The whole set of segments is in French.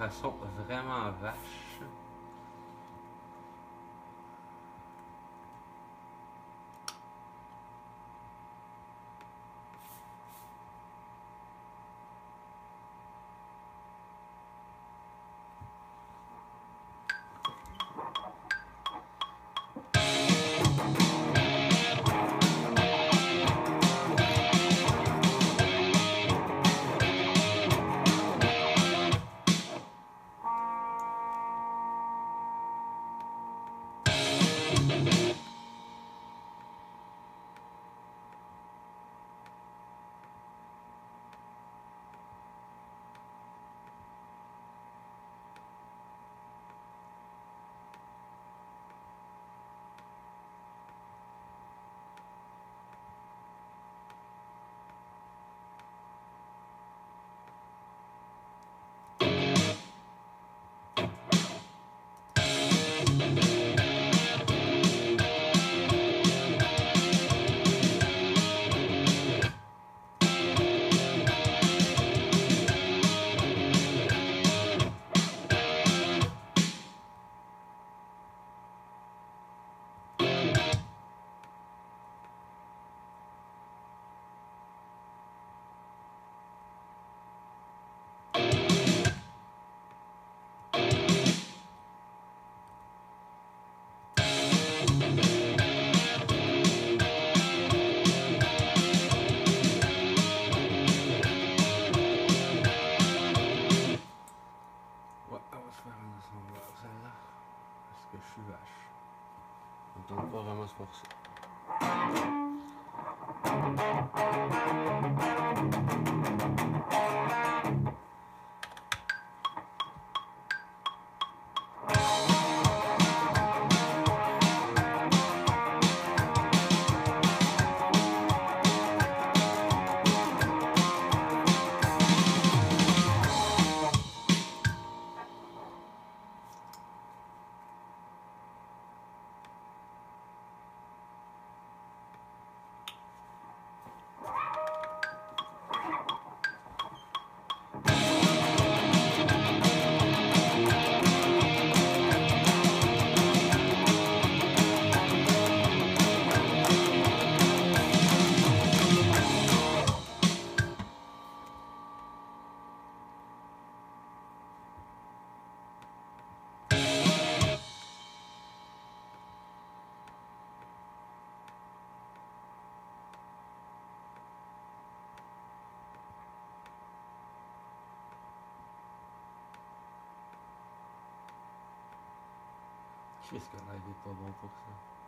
façon vraiment vache. Qu'est-ce qu'on n'avait pas bon pour ça.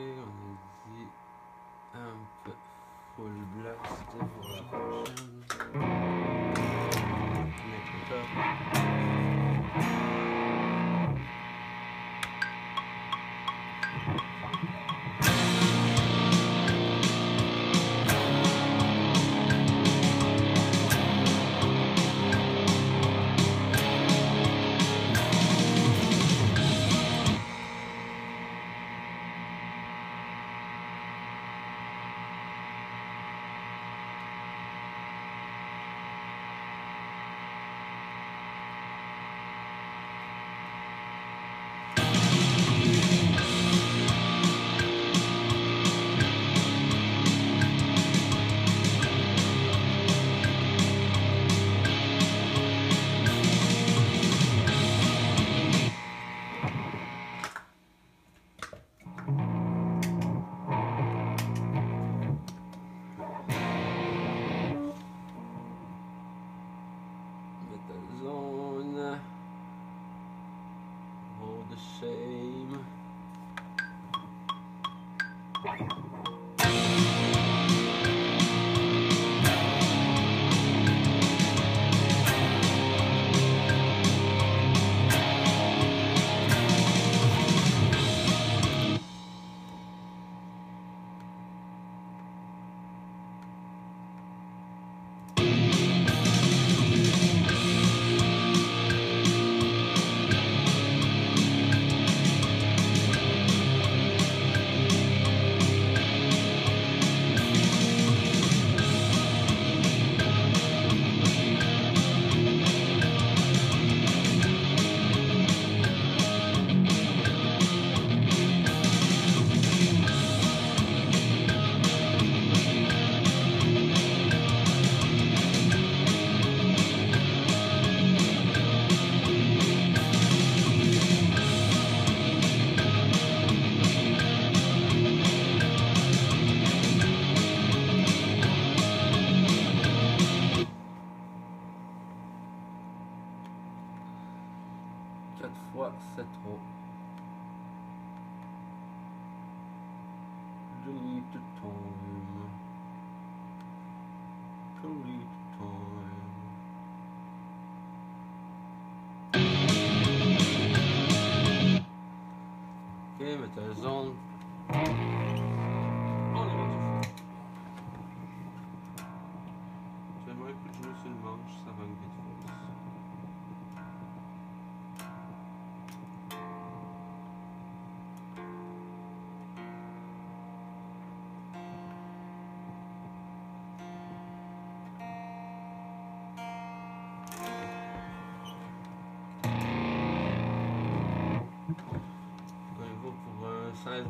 on est dit un peu full blast pour la prochaine.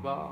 বা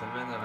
dans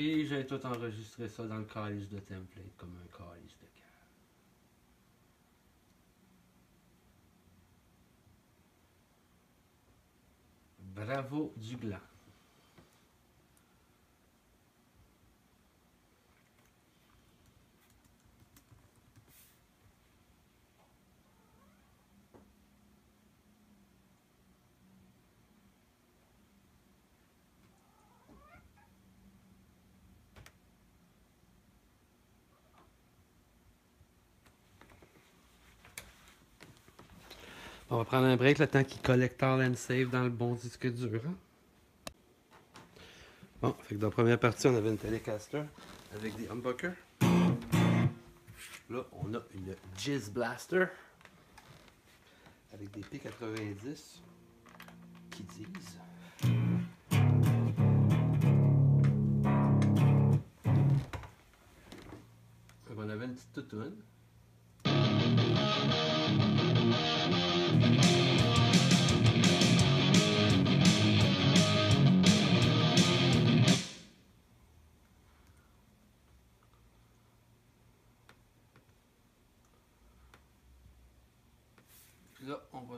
Puis j'ai tout enregistré ça dans le calice de template comme un calice de cœur. Bravo du On va prendre un break le temps qu'il collecte all and save dans le bon disque dur. hein? Bon, dans la première partie, on avait une Telecaster avec des humbuckers. Là, on a une Jizz Blaster avec des P90 qui disent. Fait qu'on avait une petite toutoune.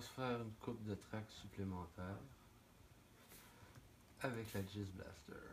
Faire une coupe de tracks supplémentaire avec la Jizz Blaster.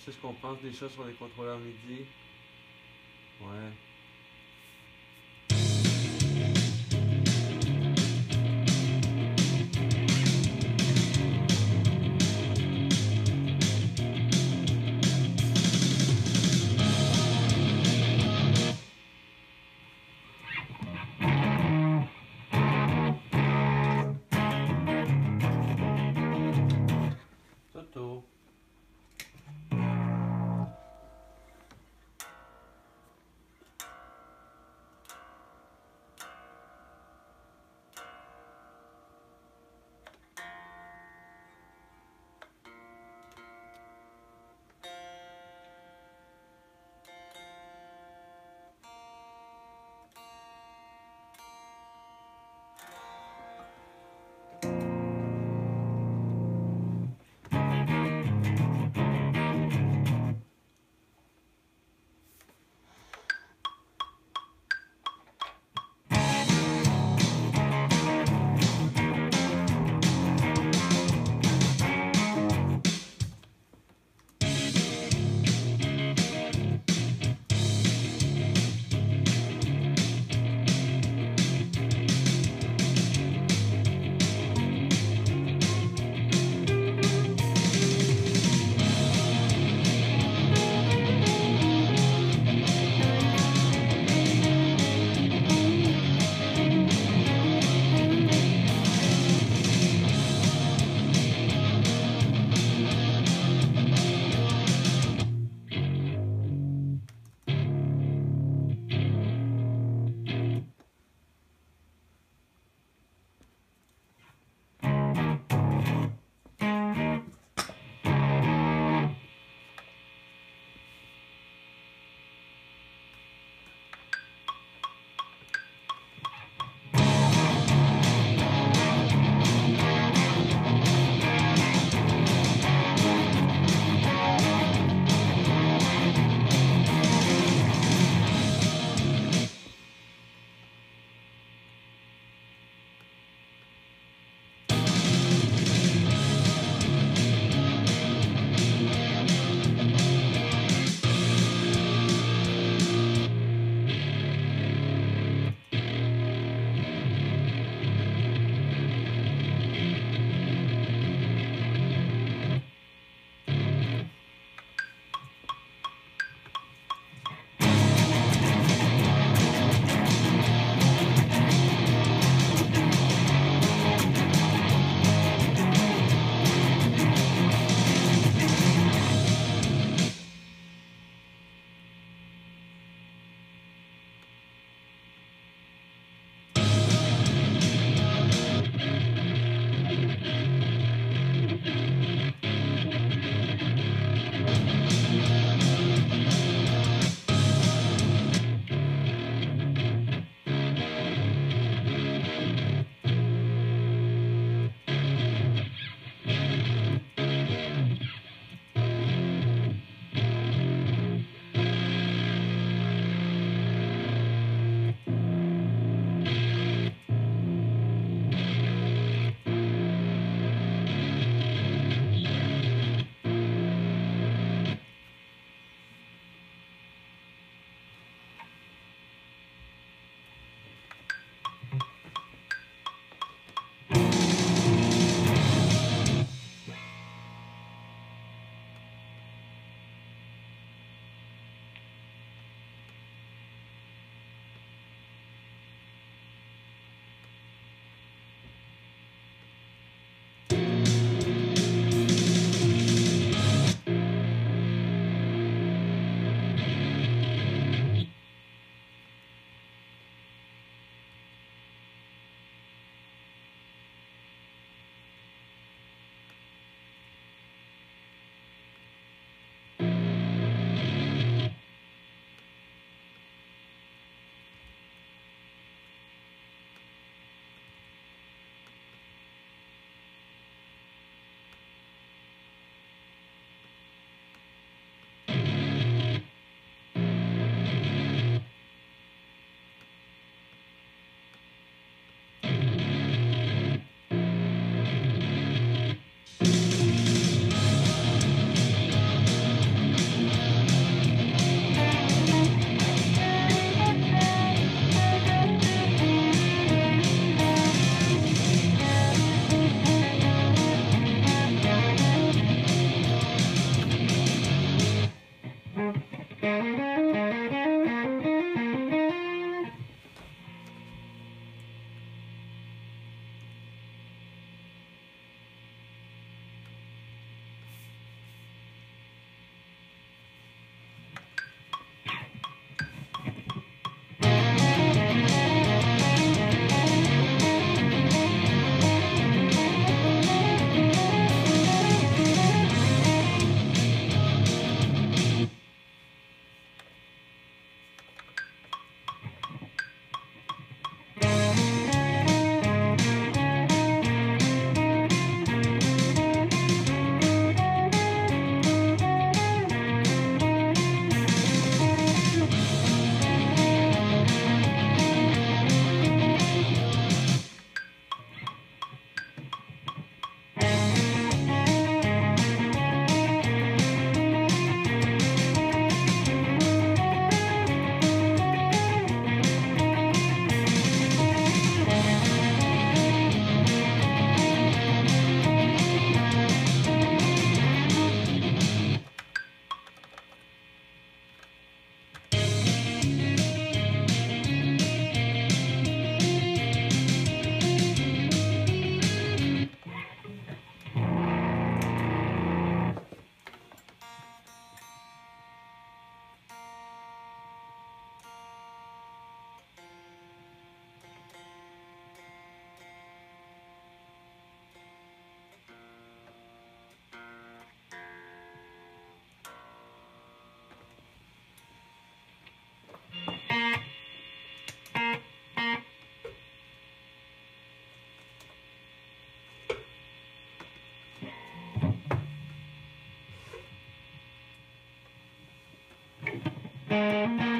Sais ce qu'on pense chats sur les contrôleurs MIDI? Ouais. Música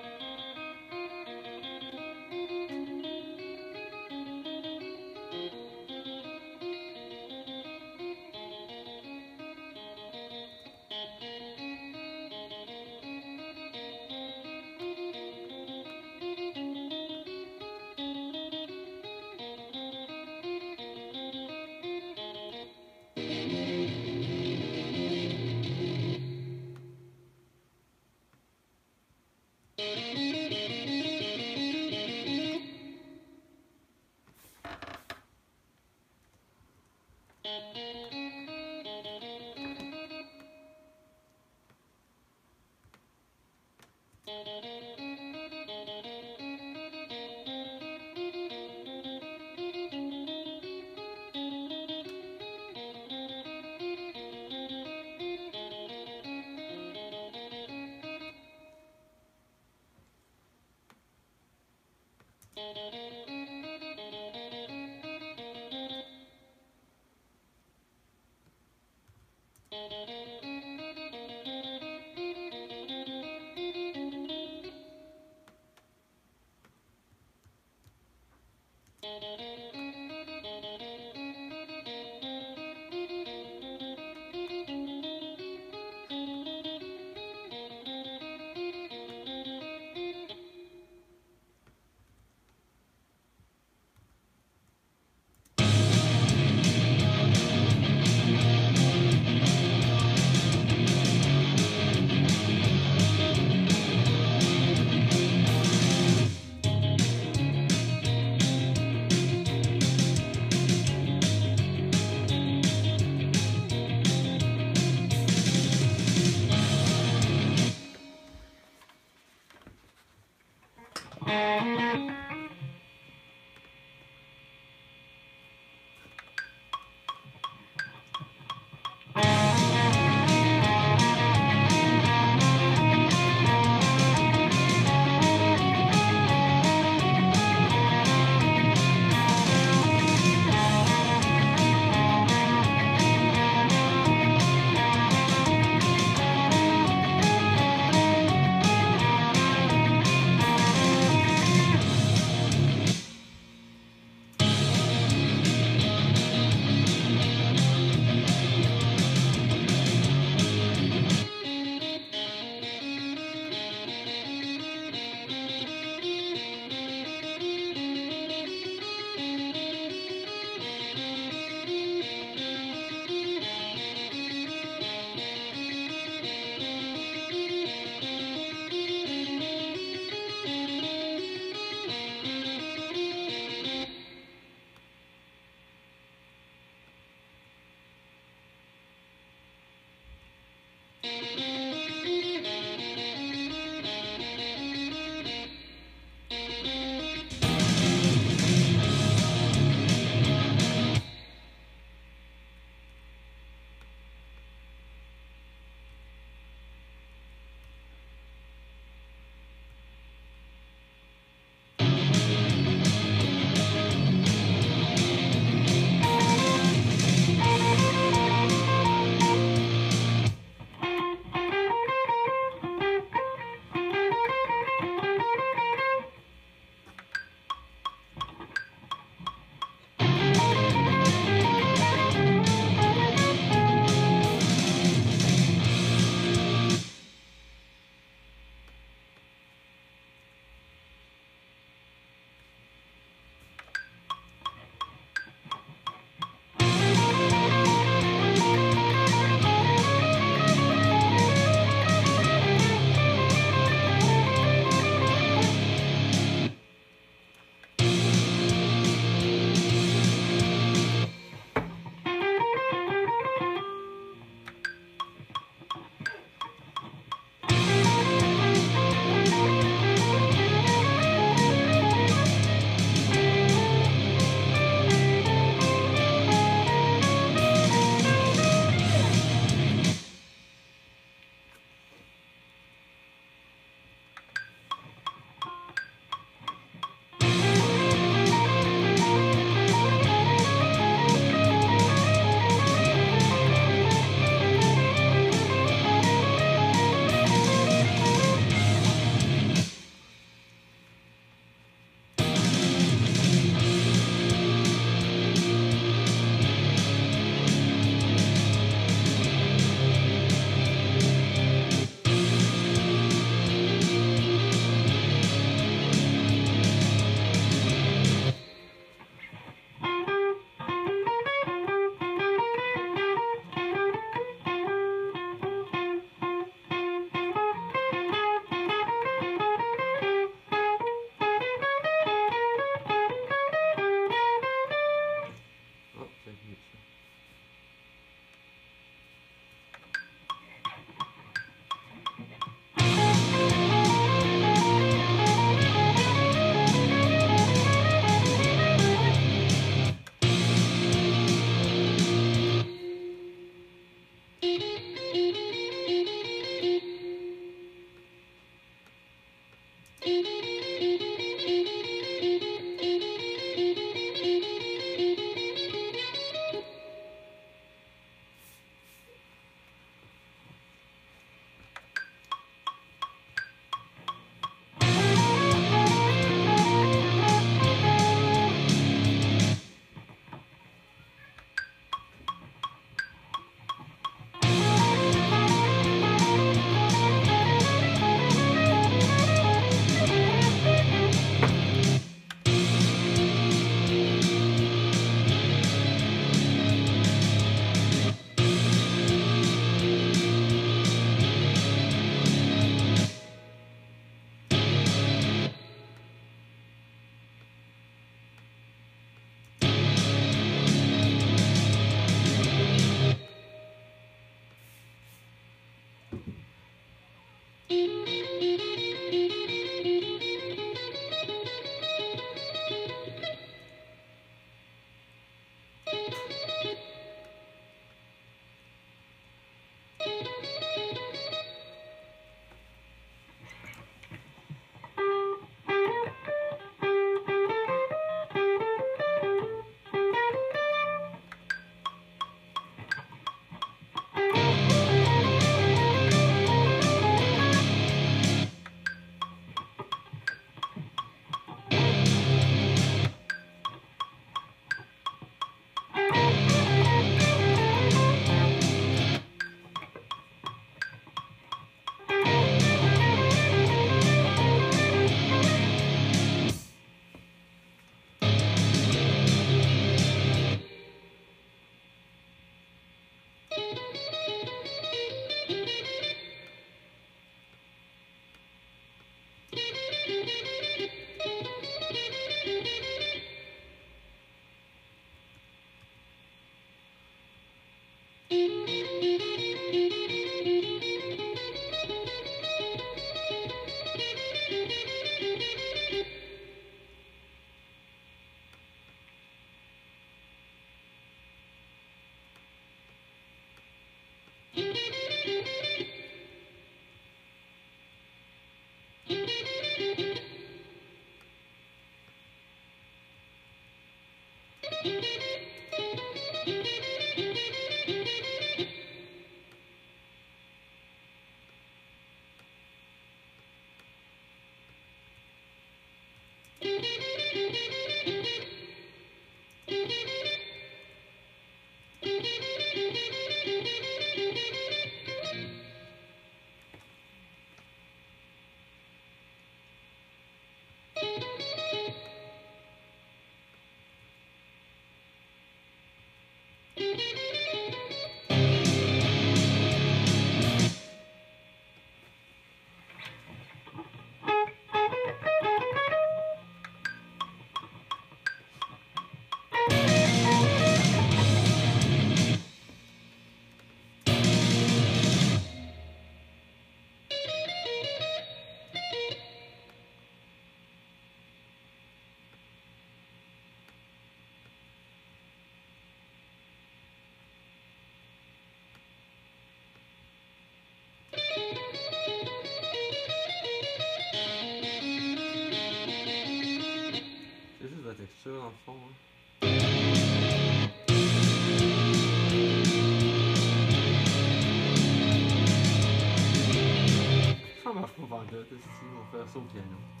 pantoute, si on va faire ça au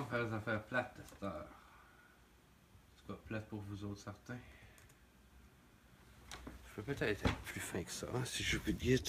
à faire des affaires plates à cette heure. En pour vous autres, certains. Je peux peut-être être plus fin que ça, hein, si je vous guide.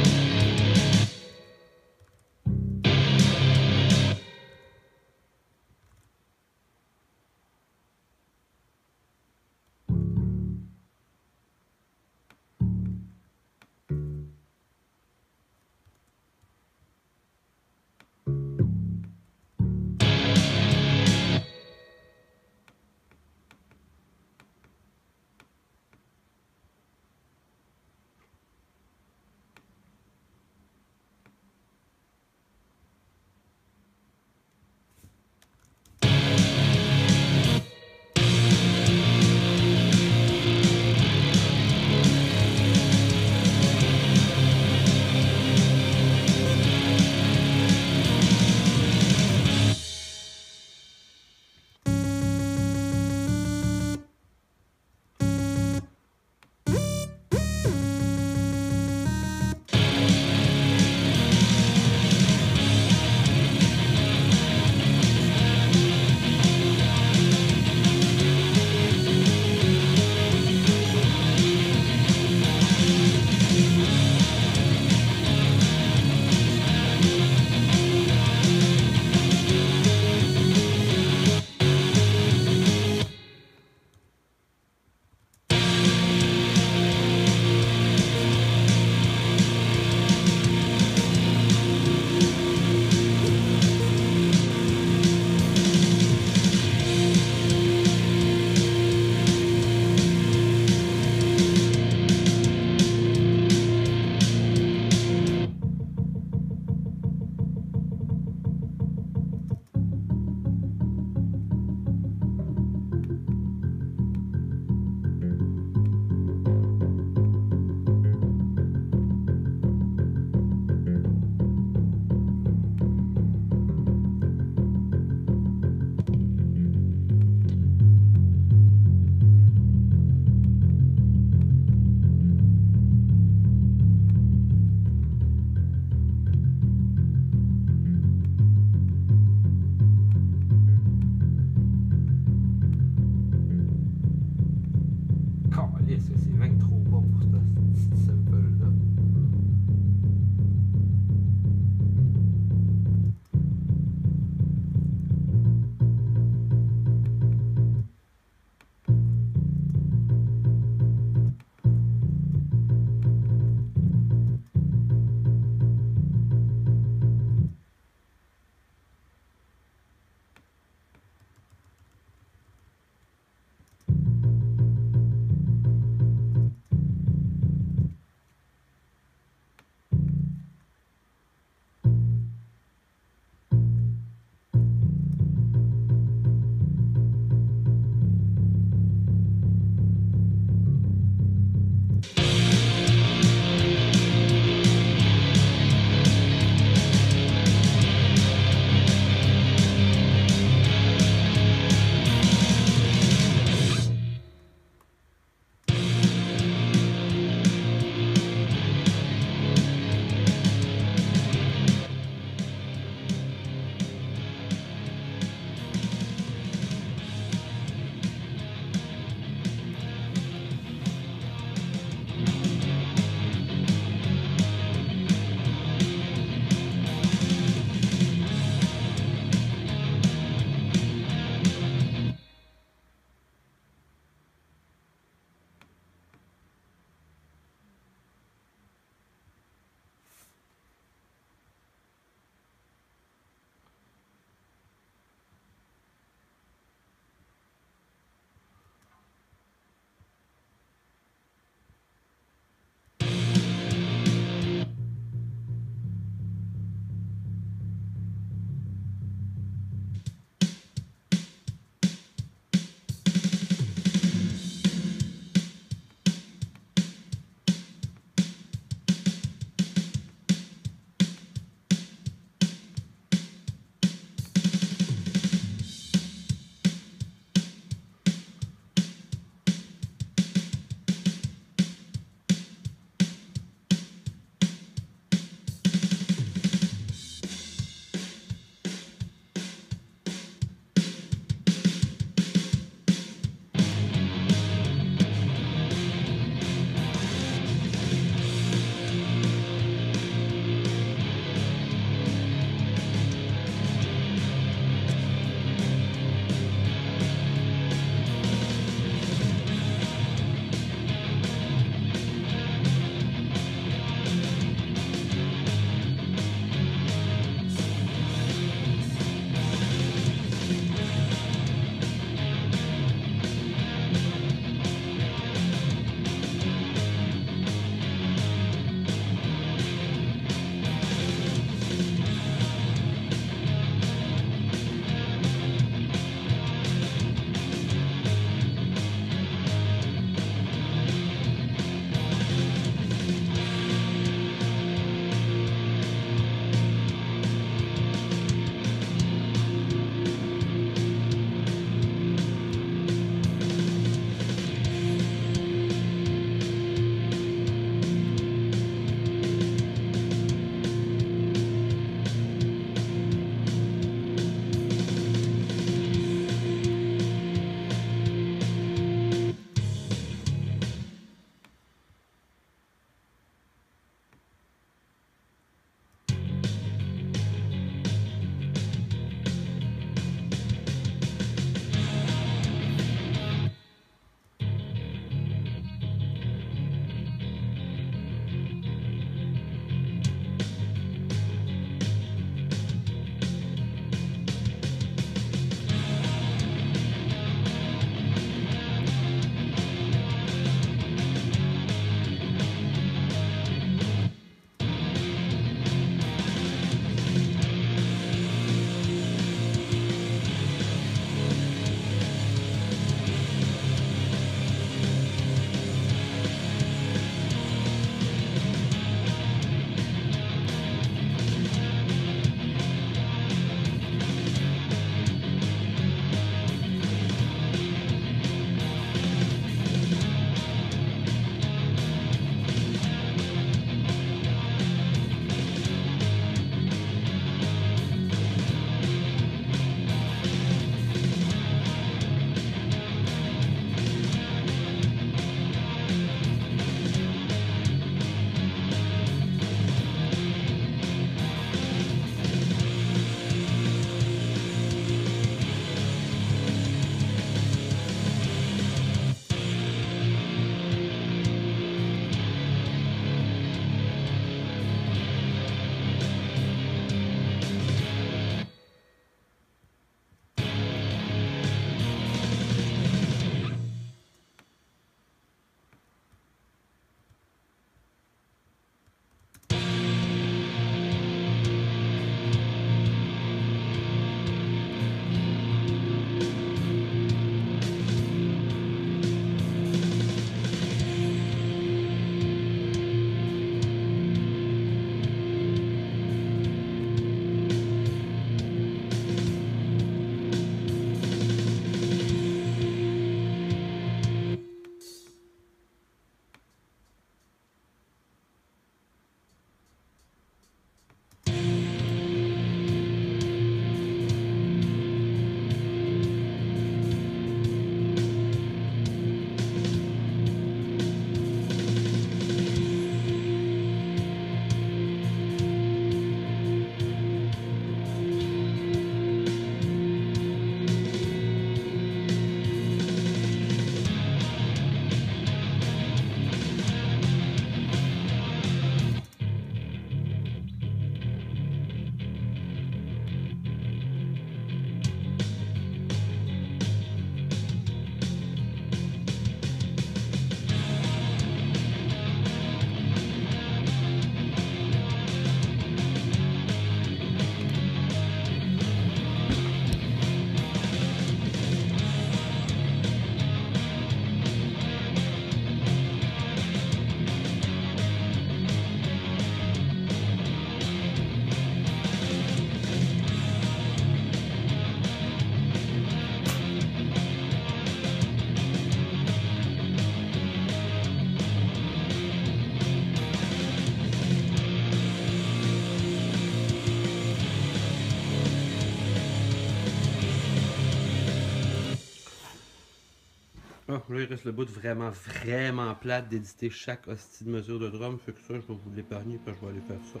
là, il reste le bout vraiment, vraiment plate d'éditer chaque hostie de mesure de drum. Fait que ça, je vais vous l'épargner, puis je vais aller faire ça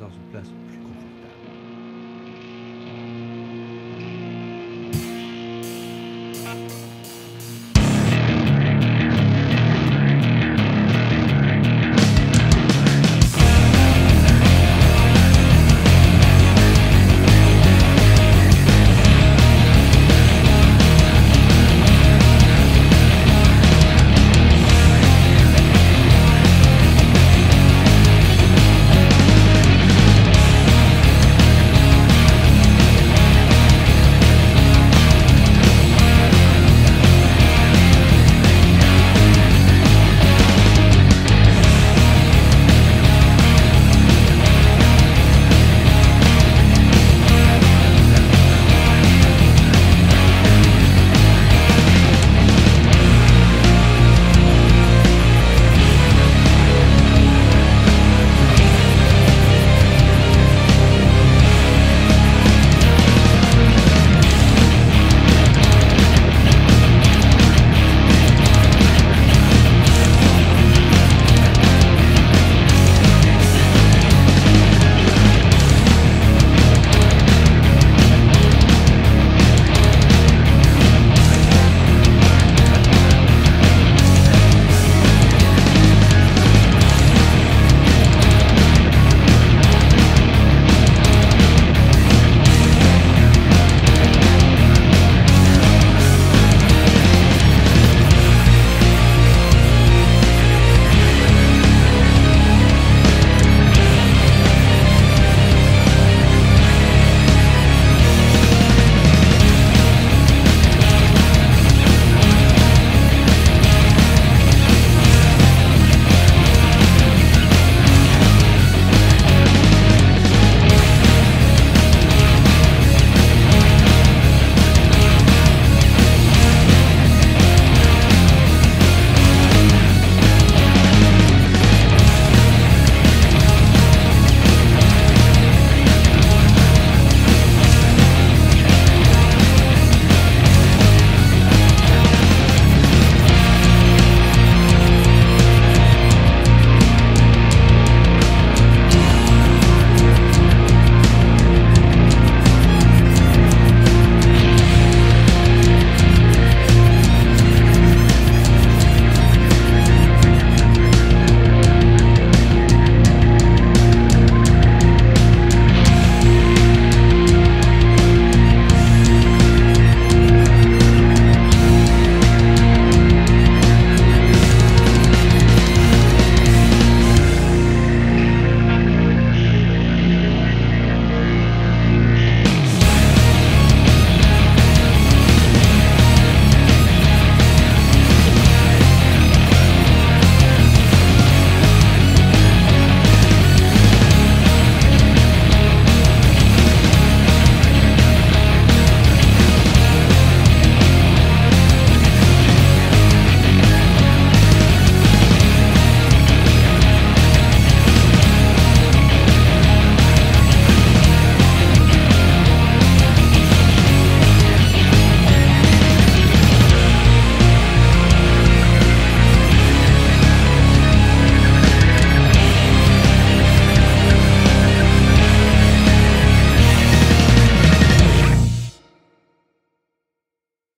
dans une place plus